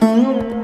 Mm-hmm.